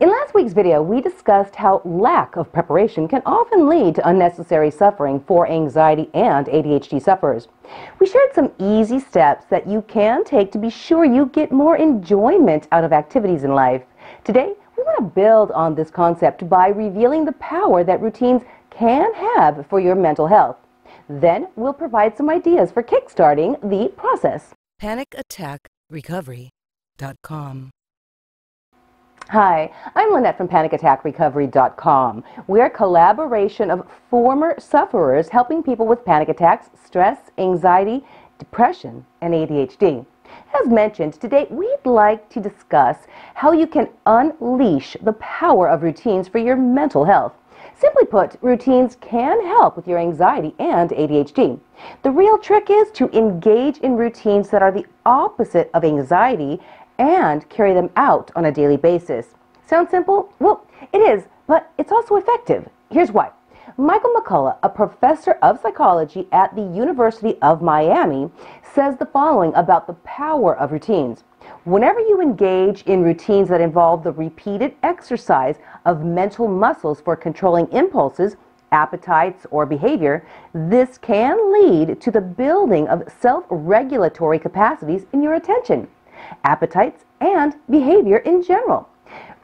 In last week's video, we discussed how lack of preparation can often lead to unnecessary suffering for anxiety and ADHD sufferers. We shared some easy steps that you can take to be sure you get more enjoyment out of activities in life. Today, we want to build on this concept by revealing the power that routines can have for your mental health. Then, we'll provide some ideas for kickstarting the process. PanicAttackRecovery.com Hi, I'm Lynette from PanicAttackRecovery.com. We're a collaboration of former sufferers helping people with panic attacks, stress, anxiety, depression, and ADHD. As mentioned, today we'd like to discuss how you can unleash the power of routines for your mental health. Simply put, routines can help with your anxiety and ADHD. The real trick is to engage in routines that are the opposite of anxiety and carry them out on a daily basis. Sound simple? Well, it is, but it's also effective. Here's why. Michael McCullough, a professor of psychology at the University of Miami, says the following about the power of routines. Whenever you engage in routines that involve the repeated exercise of mental muscles for controlling impulses, appetites, or behavior, this can lead to the building of self regulatory capacities in your attention appetites, and behavior in general.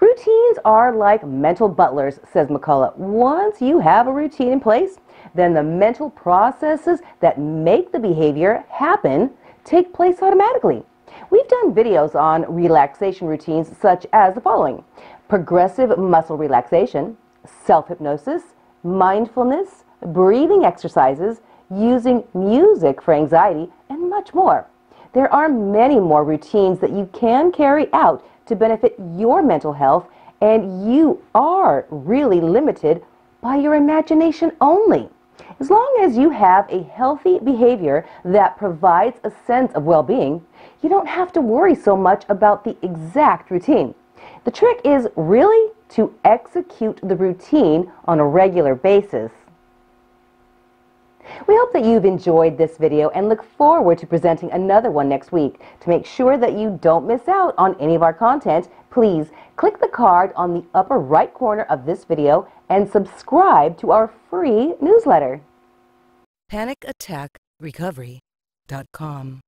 Routines are like mental butlers, says McCullough. Once you have a routine in place, then the mental processes that make the behavior happen take place automatically. We've done videos on relaxation routines such as the following progressive muscle relaxation, self hypnosis, mindfulness, breathing exercises, using music for anxiety, and much more. There are many more routines that you can carry out to benefit your mental health, and you are really limited by your imagination only. As long as you have a healthy behavior that provides a sense of well being, you don't have to worry so much about the exact routine. The trick is really to execute the routine on a regular basis. We hope that you've enjoyed this video and look forward to presenting another one next week. To make sure that you don't miss out on any of our content, please click the card on the upper right corner of this video and subscribe to our free newsletter. PanicAttackRecovery.com